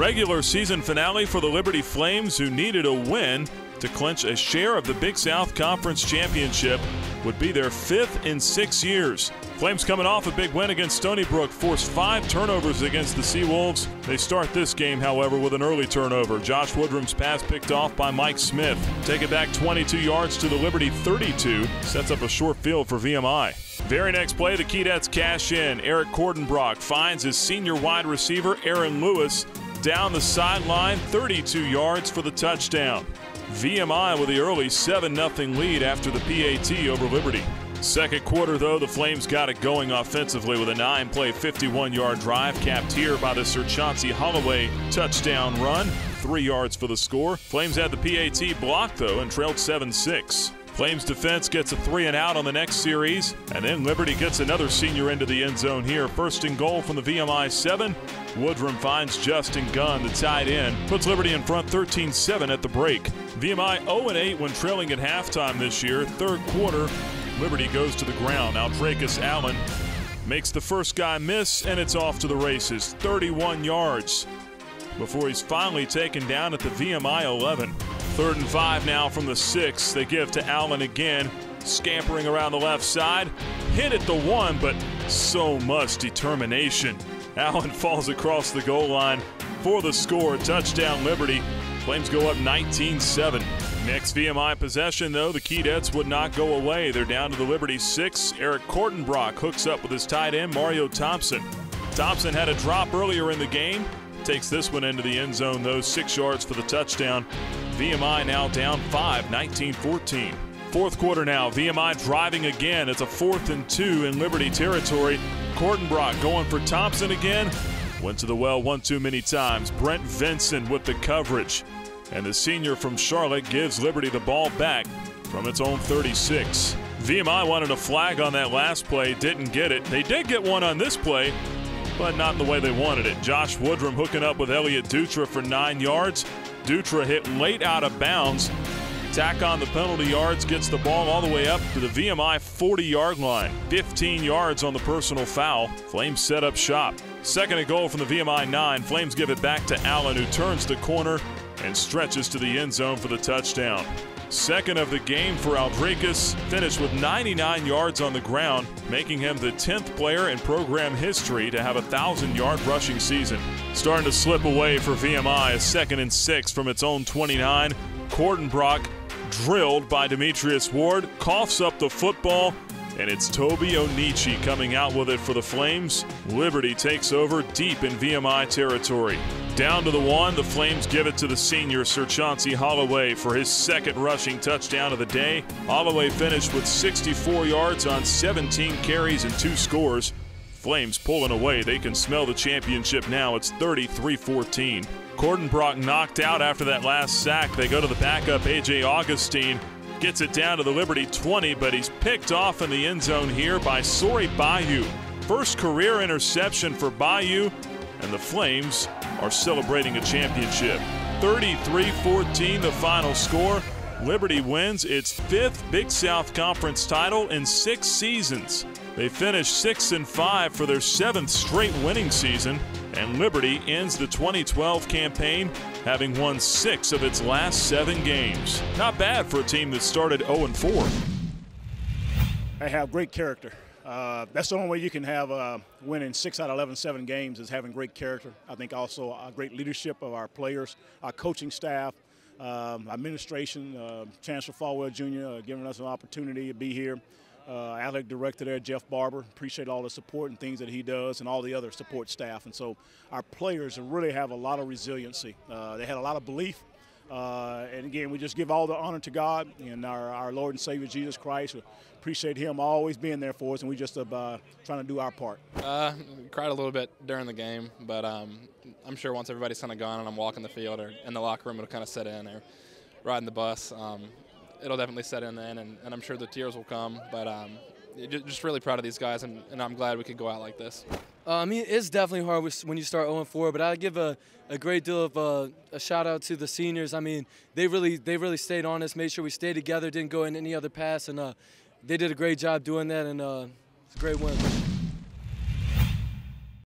Regular season finale for the Liberty Flames, who needed a win to clinch a share of the Big South Conference Championship, would be their fifth in six years. Flames coming off a big win against Stony Brook, forced five turnovers against the Seawolves. They start this game, however, with an early turnover. Josh Woodrum's pass picked off by Mike Smith. Take it back 22 yards to the Liberty 32, sets up a short field for VMI. Very next play, the Keydets cash in. Eric Kordenbrock finds his senior wide receiver, Aaron Lewis, down the sideline, 32 yards for the touchdown. VMI with the early 7 0 lead after the PAT over Liberty. Second quarter, though, the Flames got it going offensively with a nine play, 51 yard drive, capped here by the Sir Chauncey Holloway touchdown run. Three yards for the score. Flames had the PAT blocked, though, and trailed 7 6. Flames defense gets a three and out on the next series, and then Liberty gets another senior into the end zone here. First and goal from the VMI 7. Woodrum finds Justin Gunn, the tight end, puts Liberty in front 13 7 at the break. VMI 0 8 when trailing at halftime this year. Third quarter, Liberty goes to the ground. Aldrakis Allen makes the first guy miss, and it's off to the races. 31 yards before he's finally taken down at the VMI 11. Third and five now from the six. They give to Allen again, scampering around the left side. Hit at the one, but so much determination. Allen falls across the goal line for the score. Touchdown Liberty. Flames go up 19 7. Next VMI possession, though, the Keydets would not go away. They're down to the Liberty six. Eric Kordenbrock hooks up with his tight end, Mario Thompson. Thompson had a drop earlier in the game. Takes this one into the end zone, though, six yards for the touchdown. VMI now down five, 19 14. Fourth quarter now, VMI driving again. It's a fourth and two in Liberty territory. Kordenbrock going for Thompson again. Went to the well one too many times. Brent Vinson with the coverage. And the senior from Charlotte gives Liberty the ball back from its own 36. VMI wanted a flag on that last play, didn't get it. They did get one on this play, but not in the way they wanted it. Josh Woodrum hooking up with Elliot Dutra for nine yards. Dutra hit late out of bounds. Tack on the penalty yards, gets the ball all the way up to the VMI 40 yard line. 15 yards on the personal foul. Flames set up shop. Second and goal from the VMI 9. Flames give it back to Allen, who turns the corner and stretches to the end zone for the touchdown. Second of the game for Aldrakis, finished with 99 yards on the ground, making him the 10th player in program history to have a 1,000 yard rushing season. Starting to slip away for VMI, a second and six from its own 29. Kordenbrock drilled by Demetrius Ward, coughs up the football, and it's Toby Onichi coming out with it for the Flames. Liberty takes over deep in VMI territory. Down to the one, the Flames give it to the senior Sir Chauncey Holloway for his second rushing touchdown of the day. Holloway finished with 64 yards on 17 carries and two scores. Flames pulling away. They can smell the championship now. It's 33 14. Kordenbrock knocked out after that last sack. They go to the backup, A.J. Augustine. Gets it down to the Liberty 20, but he's picked off in the end zone here by Sori Bayou. First career interception for Bayou, and the Flames are celebrating a championship. 33 14, the final score. Liberty wins its fifth Big South Conference title in six seasons. They finished 6 and 5 for their seventh straight winning season, and Liberty ends the 2012 campaign having won six of its last seven games. Not bad for a team that started 0 and 4. They have great character. Uh, that's the only way you can have uh, winning six out of 11, seven games is having great character. I think also a great leadership of our players, our coaching staff, um, administration, uh, Chancellor Falwell Jr. Uh, giving us an opportunity to be here. Uh, athletic director there, Jeff Barber. Appreciate all the support and things that he does, and all the other support staff. And so our players really have a lot of resiliency. Uh, they had a lot of belief. Uh, and again, we just give all the honor to God and our, our Lord and Savior Jesus Christ. We appreciate Him always being there for us, and we just uh, trying to do our part. Uh, cried a little bit during the game, but um, I'm sure once everybody's kind of gone and I'm walking the field or in the locker room, it'll kind of set in or riding the bus. Um, it'll definitely set in then, and, and, I'm sure the tears will come. But um, just really proud of these guys, and, and I'm glad we could go out like this. Uh, I mean, it's definitely hard when you start 0-4, but I give a, a great deal of uh, a shout out to the seniors. I mean, they really they really stayed on us, made sure we stayed together, didn't go in any other pass, and uh, they did a great job doing that, and uh, it's a great win.